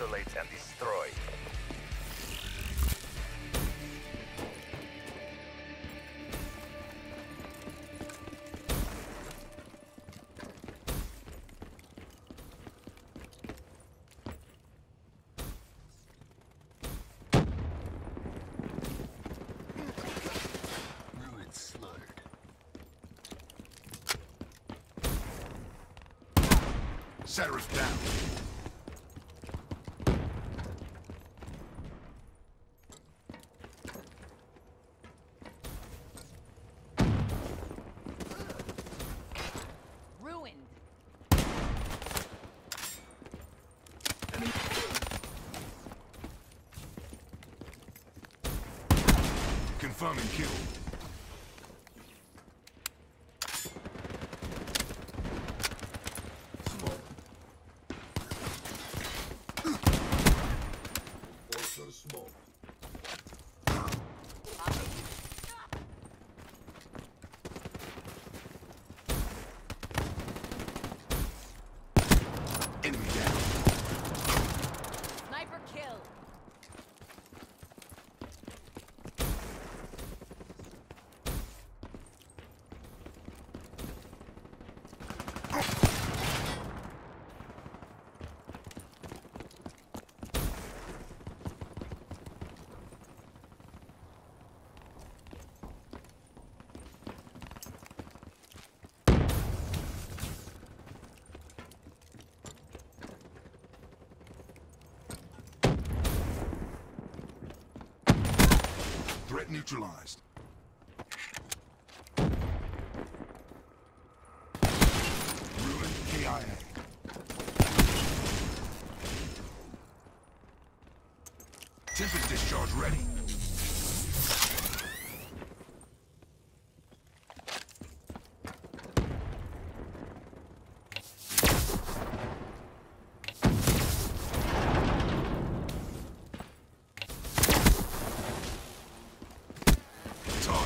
Isolate and destroy. Seraph down. Confirming kill. Neutralized.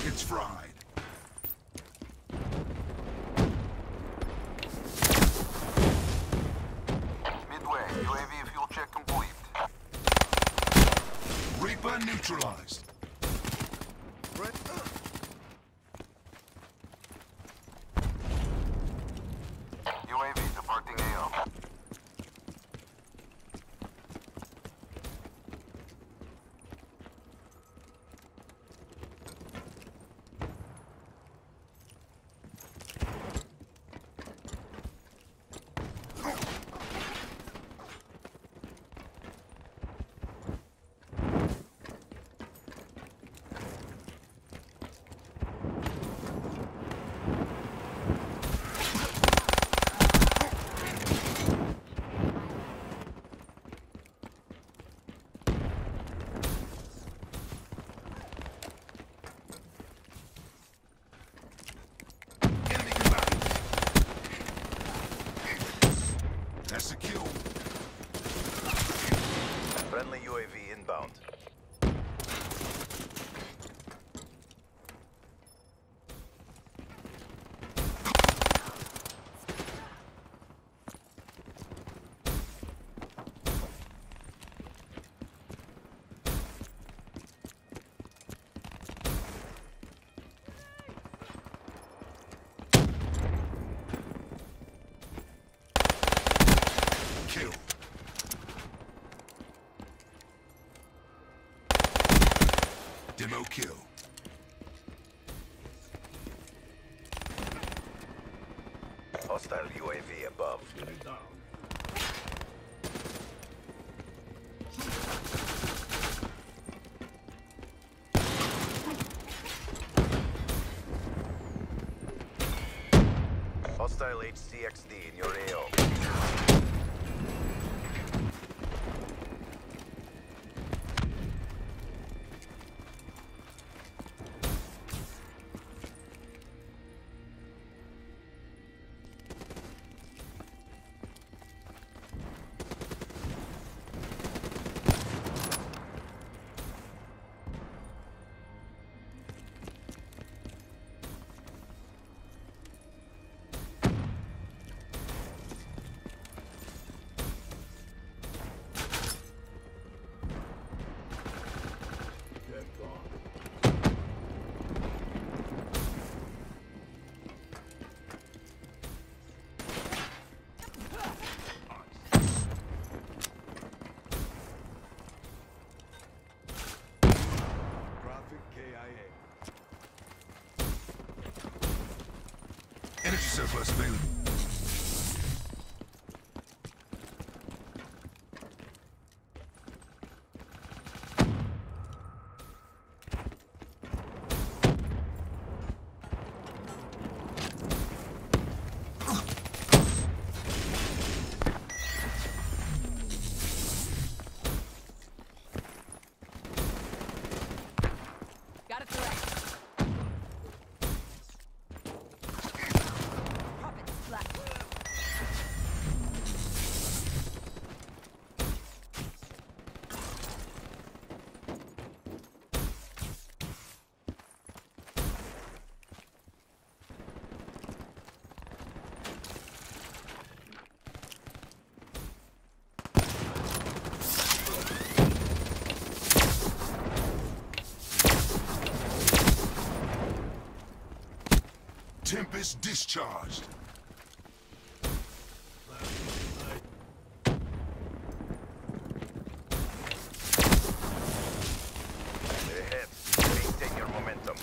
Targets fried. Midway, UAV fuel check complete. Reaper neutralized. UAV departing AO. Enemy combatant. That's a kill. Friendly UAV inbound. Kill. Demo kill. Hostile UAV above. Hostile HCXD in your AO. Energy surplus available. Tempest discharged. Ahead. Maintain your momentum.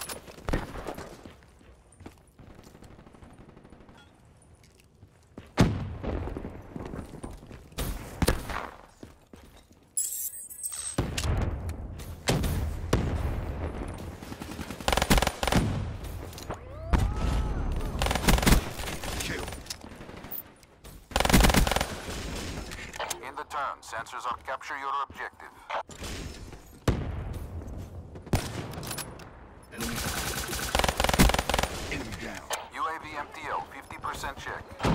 Kill. In sensors are capture your objective. Enemy down. UAV MTO, 50% check.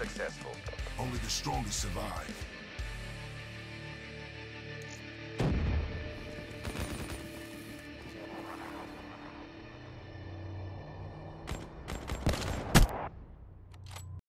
Successful. Only the strongest survive.